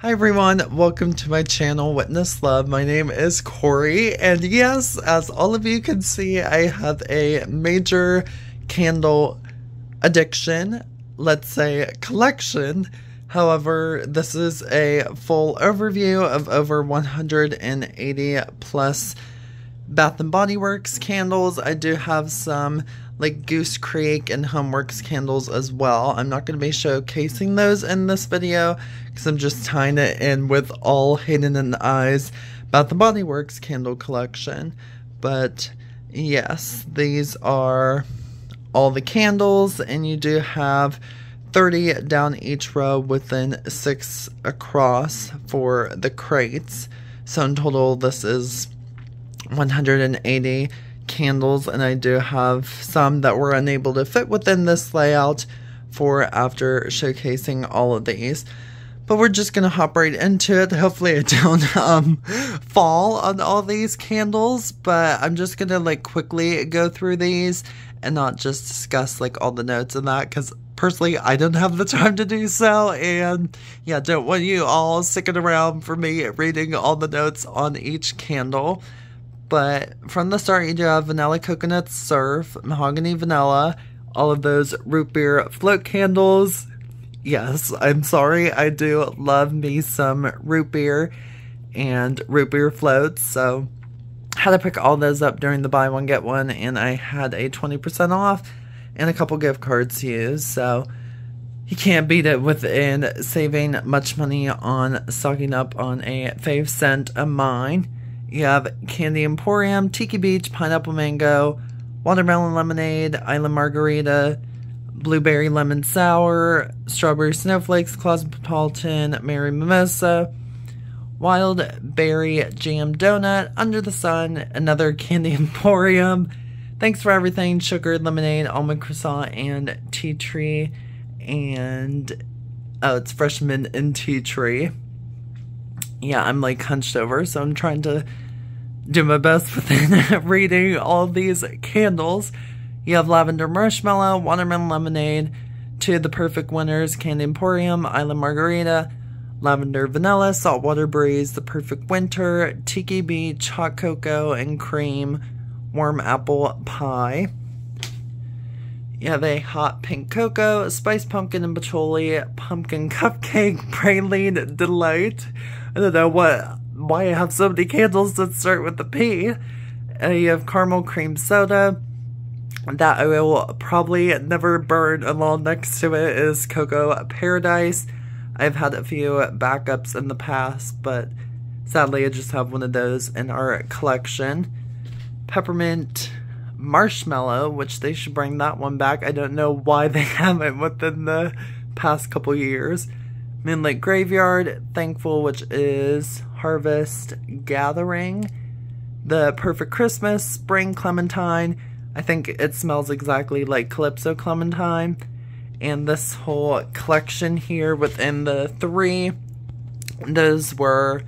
Hi everyone, welcome to my channel Witness Love. My name is Corey, and yes, as all of you can see, I have a major candle addiction, let's say collection. However, this is a full overview of over 180 plus Bath and Body Works candles. I do have some like Goose Creek and Homeworx candles as well. I'm not going to be showcasing those in this video because I'm just tying it in with all hidden in the eyes Bath and Body Works candle collection. But yes, these are all the candles and you do have 30 down each row within 6 across for the crates. So in total this is 180 candles and I do have some that were unable to fit within this layout for after showcasing all of these. But we're just gonna hop right into it. Hopefully I don't um, fall on all these candles, but I'm just gonna like quickly go through these and not just discuss like all the notes and that because personally I don't have the time to do so and yeah don't want you all sticking around for me reading all the notes on each candle. But from the start, you do have vanilla coconut surf, mahogany vanilla, all of those root beer float candles. Yes, I'm sorry, I do love me some root beer and root beer floats. So, had to pick all those up during the buy one get one, and I had a 20% off and a couple gift cards to use. So, you can't beat it within saving much money on stocking up on a fave scent of mine. You have Candy Emporium, Tiki Beach, Pineapple Mango, Watermelon Lemonade, Island Margarita, Blueberry Lemon Sour, Strawberry Snowflakes, Cosmopolitan, Mary Mimosa, Wild Berry Jam Donut, Under the Sun, another Candy Emporium. Thanks for everything, Sugar Lemonade, Almond Croissant, and Tea Tree. And, oh, it's Freshman and Tea Tree yeah, I'm like hunched over, so I'm trying to do my best with reading all these candles. You have Lavender Marshmallow, Watermelon Lemonade, of the perfect winners, Candy Emporium, Island Margarita, Lavender Vanilla, Saltwater Breeze, The Perfect Winter, Tiki Beach, Hot Cocoa and Cream, Warm Apple Pie. You have a hot pink cocoa, spiced pumpkin and patchouli, pumpkin cupcake, praline delight, I don't know what why I have so many candles that start with the P. Uh, you have caramel cream soda. That I will probably never burn along next to it is Cocoa Paradise. I've had a few backups in the past, but sadly I just have one of those in our collection. Peppermint Marshmallow, which they should bring that one back. I don't know why they haven't within the past couple years. Moonlight Graveyard, Thankful, which is Harvest Gathering, The Perfect Christmas, Spring Clementine. I think it smells exactly like Calypso Clementine. And this whole collection here within the three, those were,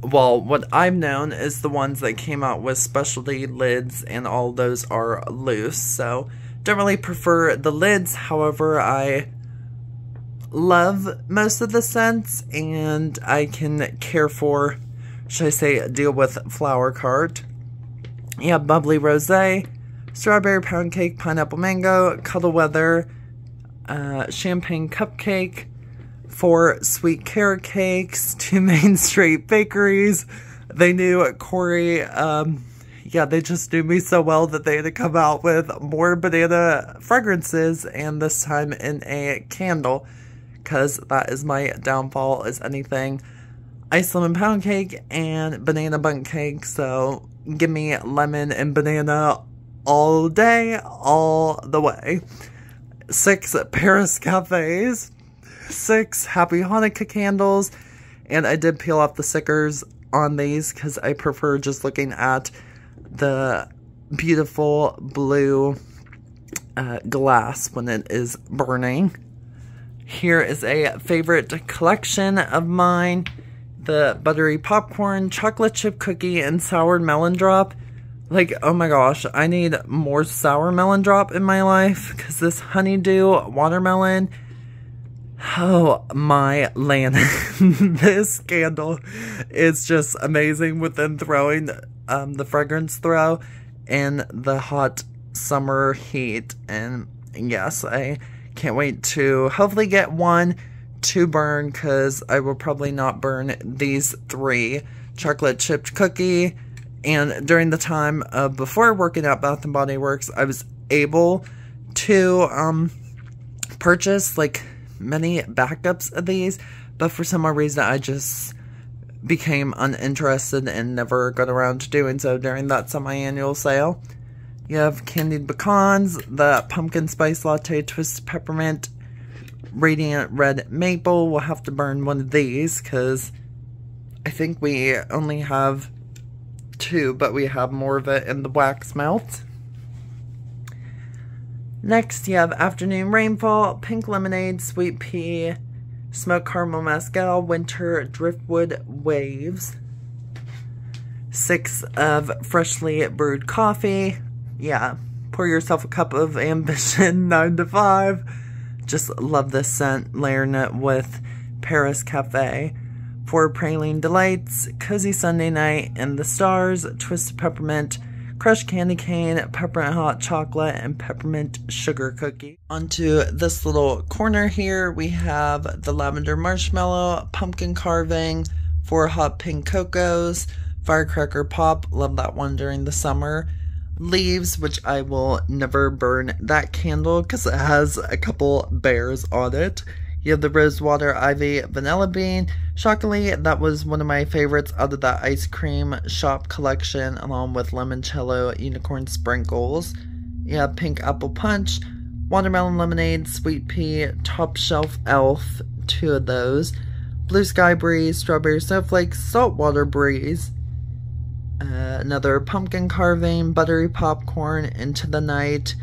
well, what I've known is the ones that came out with specialty lids, and all those are loose. So, don't really prefer the lids. However, I love most of the scents and I can care for, should I say, deal with flower cart. Yeah, bubbly rosé, strawberry pound cake, pineapple mango, cuddle weather, uh, champagne cupcake, four sweet carrot cakes, two Main Street bakeries. They knew Corey, um, yeah, they just knew me so well that they had to come out with more banana fragrances and this time in a candle because that is my downfall is anything ice lemon pound cake and banana bundt cake. So give me lemon and banana all day, all the way. Six Paris cafes, six Happy Hanukkah candles, and I did peel off the stickers on these because I prefer just looking at the beautiful blue uh, glass when it is burning. Here is a favorite collection of mine. The buttery popcorn, chocolate chip cookie, and sour melon drop. Like, oh my gosh, I need more sour melon drop in my life because this honeydew watermelon, Oh my land. this candle is just amazing within throwing um, the fragrance throw in the hot summer heat. And yes, I can't wait to hopefully get one to burn because I will probably not burn these three chocolate chipped cookie. And during the time of before working at Bath and Body Works, I was able to um, purchase like many backups of these, but for some odd reason, I just became uninterested and never got around to doing so during that semi-annual sale. You have candied pecans, the pumpkin spice latte, twisted peppermint, radiant red maple. We'll have to burn one of these because I think we only have two, but we have more of it in the wax melt. Next, you have Afternoon Rainfall, Pink Lemonade, Sweet Pea, Smoked Caramel Mezcal, Winter Driftwood Waves. Six of freshly brewed coffee. Yeah, pour yourself a cup of Ambition 9 to 5. Just love this scent, layering it with Paris Cafe. For Praline Delights, Cozy Sunday Night, and the Stars, Twisted Peppermint, crushed candy cane, peppermint hot chocolate, and peppermint sugar cookie. Onto this little corner here, we have the lavender marshmallow, pumpkin carving, four hot pink cocos, firecracker pop, love that one during the summer. Leaves, which I will never burn that candle because it has a couple bears on it. You have the Rosewater Ivy Vanilla Bean. Shockingly, that was one of my favorites out of that ice cream shop collection, along with Limoncello Unicorn Sprinkles. You have Pink Apple Punch, Watermelon Lemonade, Sweet Pea, Top Shelf Elf, two of those. Blue Sky Breeze, Strawberry snowflake, Saltwater Breeze. Uh, another pumpkin carving, buttery popcorn, into the night,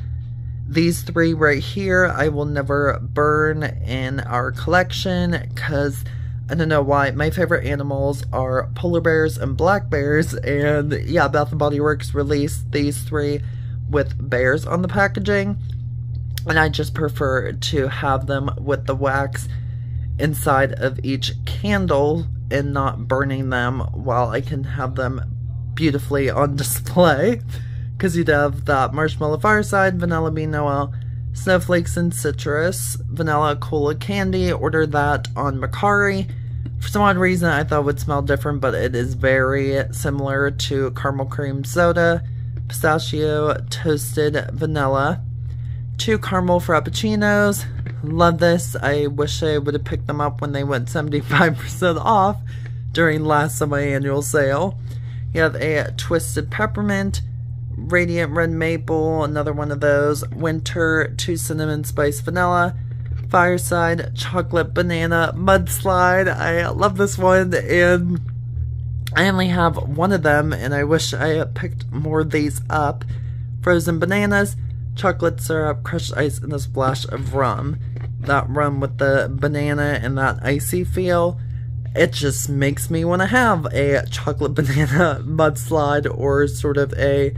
these three right here, I will never burn in our collection because I don't know why. My favorite animals are polar bears and black bears, and yeah, Bath & Body Works released these three with bears on the packaging, and I just prefer to have them with the wax inside of each candle and not burning them while I can have them beautifully on display because you'd have that marshmallow fireside, vanilla bean Noel, snowflakes and citrus, vanilla cola candy. Ordered that on Mercari. For some odd reason, I thought it would smell different, but it is very similar to caramel cream soda, pistachio, toasted vanilla, two caramel frappuccinos. Love this. I wish I would have picked them up when they went 75% off during last semi-annual sale. You have a twisted peppermint, Radiant Red Maple, another one of those. Winter, two Cinnamon Spice Vanilla. Fireside, Chocolate Banana Mudslide. I love this one, and I only have one of them, and I wish I picked more of these up. Frozen bananas, chocolate syrup, crushed ice, and a splash of rum. That rum with the banana and that icy feel, it just makes me want to have a chocolate banana mudslide or sort of a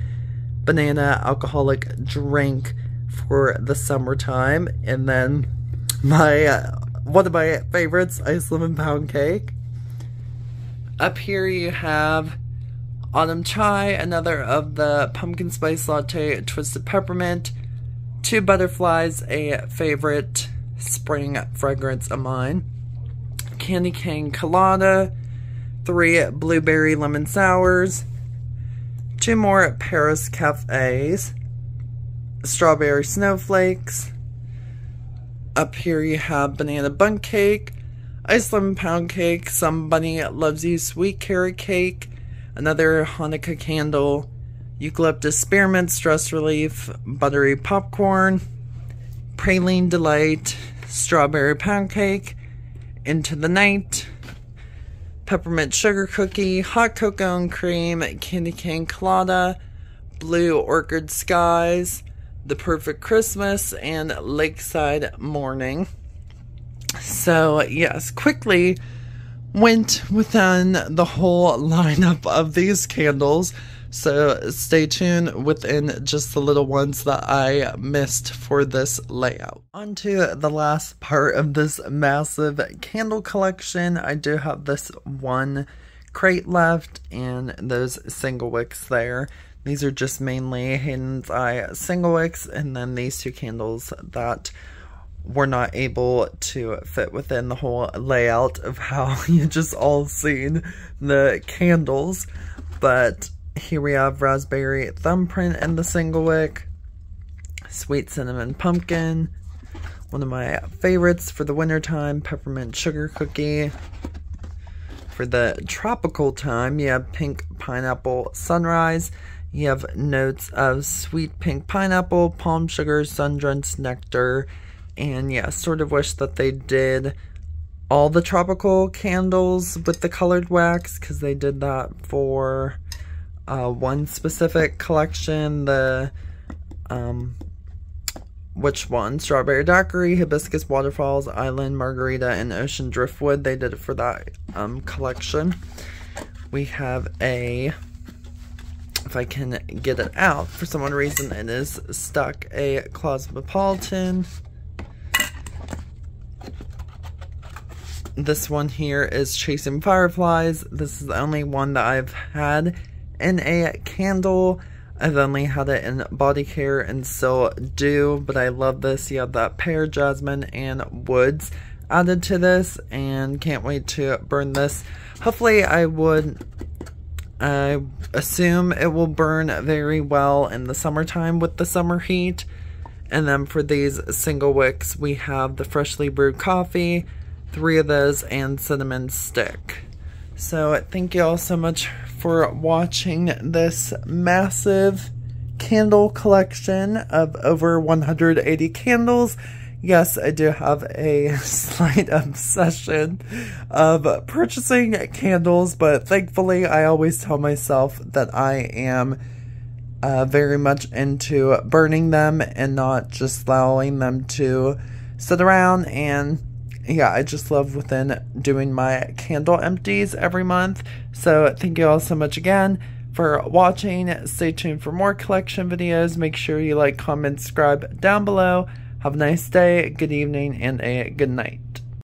banana alcoholic drink for the summertime. And then my uh, one of my favorites, ice lemon pound cake. Up here you have autumn chai, another of the pumpkin spice latte, twisted peppermint, two butterflies, a favorite spring fragrance of mine, candy cane colada, three blueberry lemon sours, two more Paris Cafes, strawberry snowflakes. Up here you have banana bundt cake, ice lemon pound cake, somebody loves you sweet carrot cake, another Hanukkah candle, eucalyptus spearmint stress relief, buttery popcorn, praline delight, strawberry pound cake, into the night, peppermint sugar cookie, hot cocoa and cream, candy cane colada, blue orchid skies, the perfect Christmas, and lakeside morning. So, yes, quickly went within the whole lineup of these candles So stay tuned within just the little ones that I missed for this layout. On to the last part of this massive candle collection. I do have this one crate left and those single wicks there. These are just mainly Hayden's Eye single wicks and then these two candles that were not able to fit within the whole layout of how you just all seen the candles. But here we have raspberry thumbprint and the single wick, sweet cinnamon pumpkin, one of my favorites for the wintertime, peppermint sugar cookie. For the tropical time, you have pink pineapple sunrise. You have notes of sweet pink pineapple, palm sugar, sun-drenched nectar, and yeah, sort of wish that they did all the tropical candles with the colored wax because they did that for uh, one specific collection. The, um, which one? Strawberry Daiquiri, Hibiscus Waterfalls, Island Margarita, and Ocean Driftwood. They did it for that um, collection. We have a if I can get it out. For some reason, it is stuck a Cosmopolitan. This one here is Chasing Fireflies. This is the only one that I've had in a candle. I've only had it in body care and still do, but I love this. You have that pear, jasmine, and woods added to this, and can't wait to burn this. Hopefully I would I assume it will burn very well in the summertime with the summer heat. And then for these single wicks, we have the freshly brewed coffee, three of those, and cinnamon stick. So thank you all so much for watching this massive candle collection of over 180 candles. Yes, I do have a slight obsession of purchasing candles, but thankfully I always tell myself that I am uh, very much into burning them and not just allowing them to sit around and yeah, I just love within doing my candle empties every month. So thank you all so much again for watching. Stay tuned for more collection videos. Make sure you like, comment, subscribe down below. Have a nice day, good evening, and a good night.